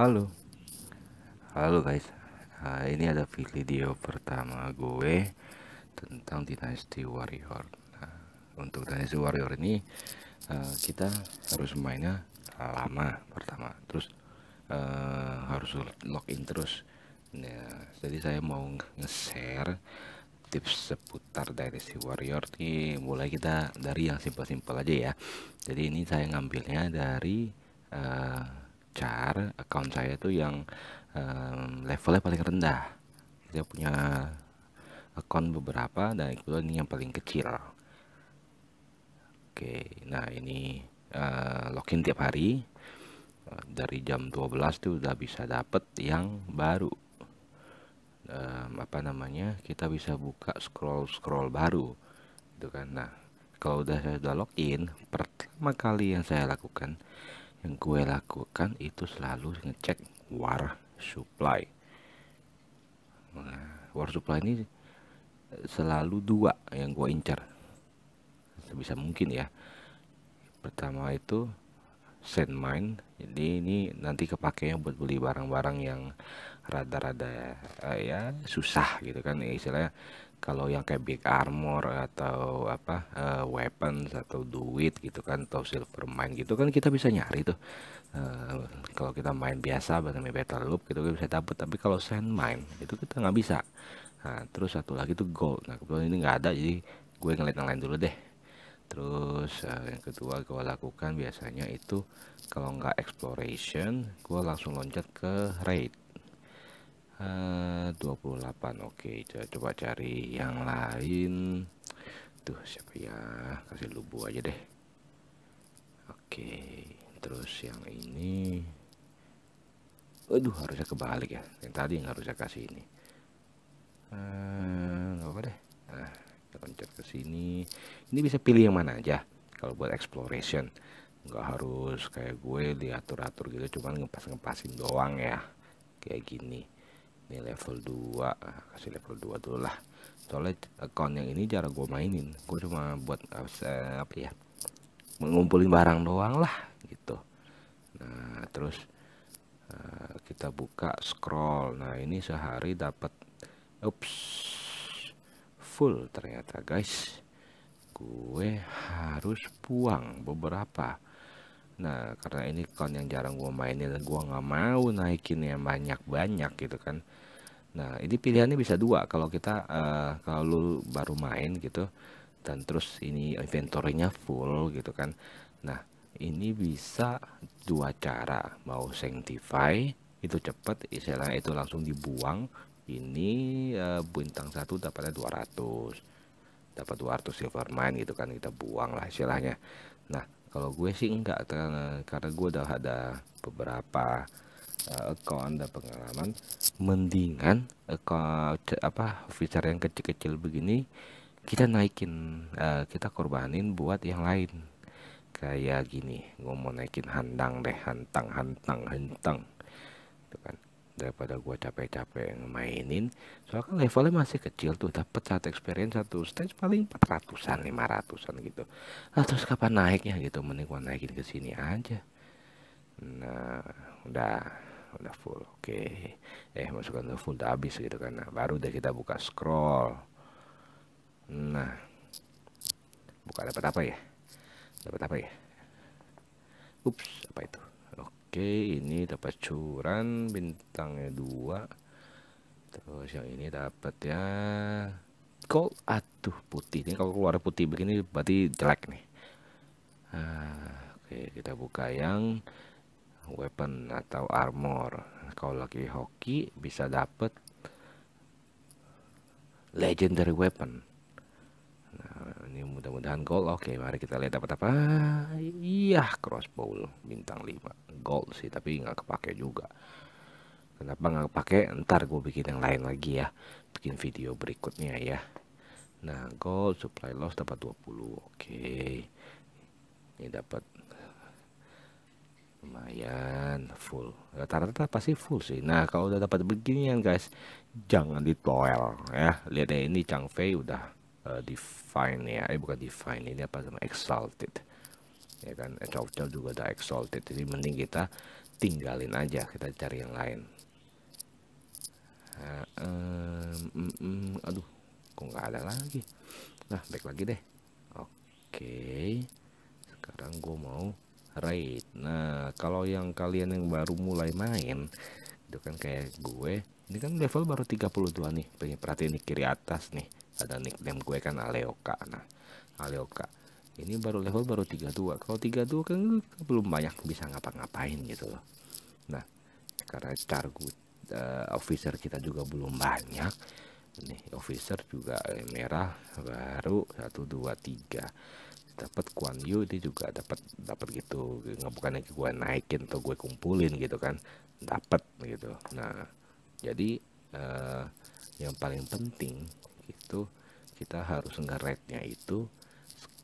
Halo, halo guys. Nah, ini ada video pertama gue tentang Dynasty Warrior. Nah, untuk Dynasty Warrior ini uh, kita harus mainnya lama pertama, terus uh, harus login terus. Nah, jadi saya mau nge-share tips seputar Dynasty Warrior nih. Mulai kita dari yang simpel-simpel aja ya. Jadi ini saya ngambilnya dari uh, char account saya tuh yang um, levelnya paling rendah. Kita punya account beberapa dan itu ini yang paling kecil. Oke nah ini uh, login tiap hari. Dari jam 12 tuh udah bisa dapet yang baru. Um, apa namanya kita bisa buka scroll scroll baru itu kan. Nah kalau udah saya udah login pertama kali yang saya lakukan yang gue lakukan itu selalu ngecek war supply. Nah, war supply ini selalu dua yang gue incar. Sebisa mungkin ya. Pertama itu send mine. Jadi ini nanti kepakainya buat beli barang-barang yang rada-rada uh, ya susah gitu kan. Istilahnya kalau yang kayak big armor atau apa uh, weapons atau duit gitu kan atau silver mine gitu kan kita bisa nyari tuh. Uh, kalau kita main biasa main battle loop gitu kita bisa dapat tapi kalau sand mine itu kita nggak bisa. Nah, terus satu lagi tuh gold. Nah kebetulan ini nggak ada jadi gue ngeliat yang lain dulu deh. Terus uh, yang kedua gue lakukan biasanya itu kalau nggak exploration gue langsung loncat ke raid 28 oke. Coba, cari yang lain. Tuh siapa ya? Kasih lubu aja deh. Oke terus yang ini. Waduh harusnya kebalik ya. Yang tadi yang harusnya kasih ini. Uh, apa deh. Nah kita loncat ke sini. Ini bisa pilih yang mana aja kalau buat exploration. Nggak harus kayak gue diatur-atur gitu cuman ngepas-ngepasin doang ya. Kayak gini ini level 2 ah, kasih level 2 dulu lah. Soalnya account yang ini cara gue mainin. Gue cuma buat uh, apa ya mengumpulin barang doang lah gitu. Nah terus uh, kita buka scroll. Nah ini sehari dapat ups full ternyata guys. Gue harus buang beberapa nah karena ini kon yang jarang gue mainin dan gue nggak mau naikin yang banyak-banyak gitu kan. Nah ini pilihannya bisa dua. Kalau kita uh, kalau lu baru main gitu dan terus ini inventory-nya full gitu kan. Nah ini bisa dua cara. Mau sanctify itu cepat istilahnya itu langsung dibuang. Ini uh, bintang satu dapatnya 200 dapat 200 silver mine gitu kan kita buang lah istilahnya. Nah kalau gue sih enggak karena, karena gue udah ada beberapa uh, account dan pengalaman. Mendingan account apa feature yang kecil-kecil begini kita naikin uh, kita korbanin buat yang lain. Kayak gini gue mau naikin handang deh hantang hantang hentang itu kan daripada gue capek-capek mainin. Soalnya levelnya masih kecil tuh dapat satu experience satu stage paling 400an 500an gitu. Nah, terus kapan naiknya gitu? Mending gue naikin ke sini aja. Nah udah udah full oke. Okay. eh masukkan udah full udah habis gitu kan. Nah, baru deh kita buka scroll. Nah buka dapat apa ya? Dapat apa ya? Ups apa itu Oke ini dapat curan bintangnya dua. Terus yang ini dapat ya. Gold aduh putih ini kalau keluar putih begini berarti jelek nih. Ah, oke kita buka yang weapon atau armor. Kalau lagi hoki bisa dapat legendary weapon ini mudah-mudahan gold oke mari kita lihat dapat apa. Iya crossbow bintang 5 gold sih tapi nggak kepake juga. Kenapa nggak kepake? Ntar gue bikin yang lain lagi ya. Bikin video berikutnya ya. Nah gold supply loss dapat 20 oke. Ini dapat lumayan full. Rata-rata pasti full sih. Nah kalau udah dapat beginian guys jangan ditoel ya. Lihat ya ini Chang Fei udah uh, define ya. Eh bukan define ini apa sama exalted. Ya kan? Chow juga ada exalted. Jadi mending kita tinggalin aja kita cari yang lain. Uh, um, um, aduh kok nggak ada lagi? Nah baik lagi deh. Oke. Okay. sekarang gue mau raid. Nah kalau yang kalian yang baru mulai main itu kan kayak gue. Ini kan level baru 32 nih. Perhatiin di kiri atas nih ada nickname gue kan Aleoka. Nah Aleoka. Ini baru level baru 32 kalau 32 kan belum banyak bisa ngapa-ngapain gitu loh. Nah karena cargut uh, officer kita juga belum banyak. Nih officer juga merah baru 1 2 3 dapat Kuan Yu itu juga dapat dapat gitu. Nggak bukan gue naikin atau gue kumpulin gitu kan. Dapat gitu. Nah jadi uh, yang paling penting itu kita harus nge-rate-nya itu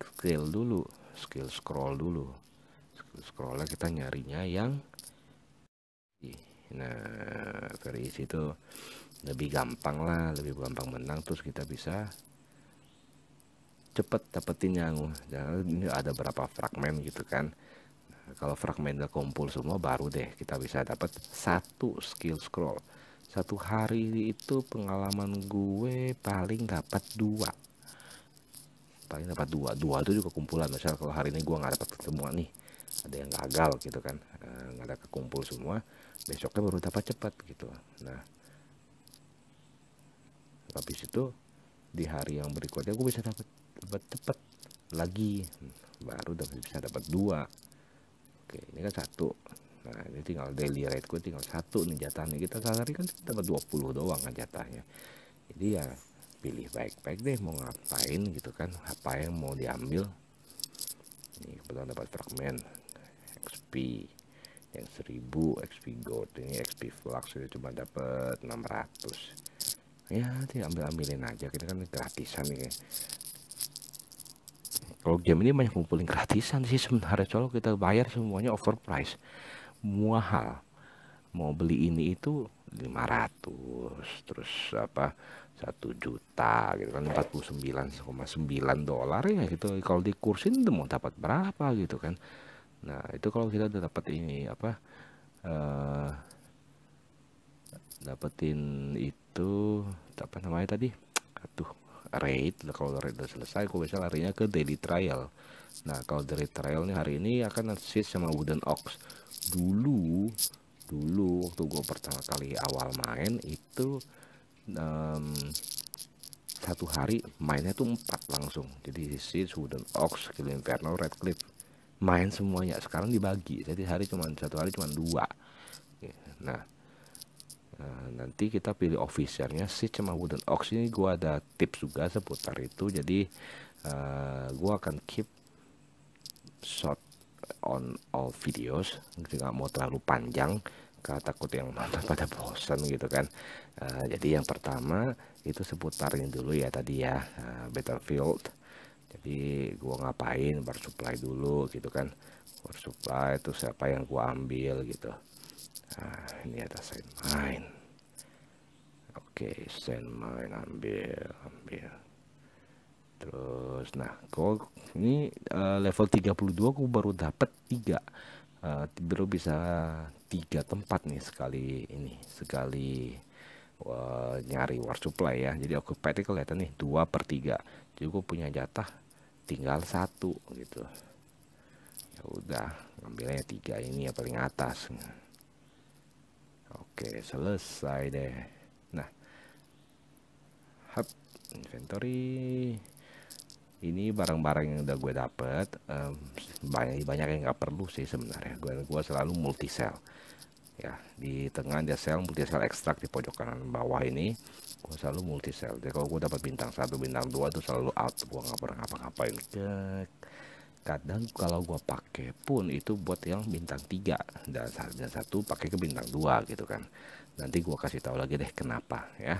skill dulu skill scroll dulu. Skill scrollnya kita nyarinya yang nah dari situ lebih gampang lah lebih gampang menang terus kita bisa cepet dapetin yang ini ada berapa fragmen gitu kan. Nah, kalau fragmen udah kumpul semua baru deh kita bisa dapat satu skill scroll satu hari itu pengalaman gue paling dapat dua. Paling dapat dua. Dua itu juga kumpulan. Misal kalau hari ini gue nggak dapat semua nih ada yang gagal gitu kan. Eh, nggak ada kekumpul semua besoknya baru dapat cepat gitu. Nah habis itu di hari yang berikutnya gue bisa dapat dapat cepat lagi. Baru dapat bisa dapat dua. Oke ini kan satu nah ini tinggal daily rate gue tinggal satu nih jatahnya kita sehari kan dapat 20 doang kan jatahnya. Jadi ya pilih baik-baik deh mau ngapain gitu kan apa yang mau diambil. Ini kebetulan dapat fragmen XP yang 1000 XP gold ini XP flux itu cuma dapat 600 ya ambil ambilin aja kita kan gratisan nih. Kalau game ini banyak ngumpulin gratisan sih sebenarnya. Soalnya kita bayar semuanya overprice mahal mau beli ini itu 500 terus apa satu juta gitu kan 49,9 dolar ya gitu. Kalau dikursin itu mau dapat berapa gitu kan. Nah itu kalau kita udah dapat ini apa uh, dapetin itu apa namanya tadi? Aduh rate kalau rate udah selesai aku bisa larinya ke daily trial. Nah kalau daily trial nih hari ini akan assist sama wooden ox dulu dulu waktu gue pertama kali awal main itu um, satu hari mainnya tuh empat langsung. Jadi Siege, Wooden Ox, Kill Inferno, Red Cliff. Main semuanya. Sekarang dibagi. Jadi hari cuma satu hari cuma dua. Nah uh, nanti kita pilih officernya. Sih cuma Wooden Ox ini gua ada tips juga seputar itu. Jadi uh, gua akan keep short on all videos nggak mau terlalu panjang karena takut yang nonton pada bosan gitu kan. Uh, jadi yang pertama itu seputar ini dulu ya tadi ya uh, battlefield. Jadi gua ngapain supply dulu gitu kan. Supply itu siapa yang gua ambil gitu. Nah, ini ada send mine oke okay, send mine ambil ambil terus nah kok ini uh, level 32 aku baru dapat tiga. Uh, baru bisa tiga tempat nih sekali ini sekali uh, nyari war supply ya. Jadi aku itu kelihatan nih dua per tiga. Gue punya jatah tinggal satu gitu. Ya udah ngambilnya tiga ini ya paling atas. Oke selesai deh. Nah hub inventory ini barang-barang yang udah gue dapet um, banyak banyak yang nggak perlu sih sebenarnya. Gue gue selalu multi sell ya di tengah dia sell multi sell ekstrak di pojok kanan bawah ini gue selalu multi sell jadi kalau gue dapat bintang satu bintang dua itu selalu out. Gue nggak pernah ngapa-ngapain. Kadang kalau gue pakai pun itu buat yang bintang tiga. Dan, dan satu pakai ke bintang dua gitu kan. Nanti gue kasih tahu lagi deh kenapa ya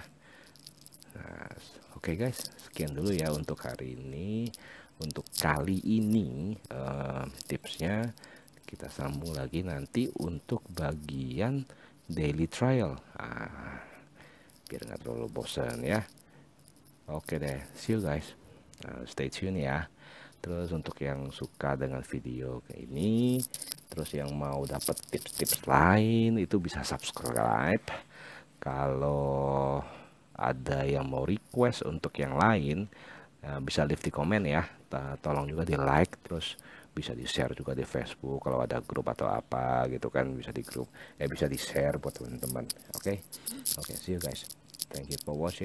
nah, Oke okay guys, sekian dulu ya untuk hari ini. Untuk kali ini uh, tipsnya kita sambung lagi nanti untuk bagian daily trial. Ah, biar nggak terlalu bosan ya. Oke okay deh, see you guys. Uh, stay tune ya. terus untuk yang suka dengan video ini terus yang mau dapat tips-tips lain itu bisa subscribe kalau ada yang mau request untuk yang lain eh, bisa leave di komen ya. Tolong juga di like terus bisa di share juga di Facebook kalau ada grup atau apa gitu kan bisa di grup ya bisa di share buat teman-teman. Oke? Okay? oke okay, see you guys. Thank you for watching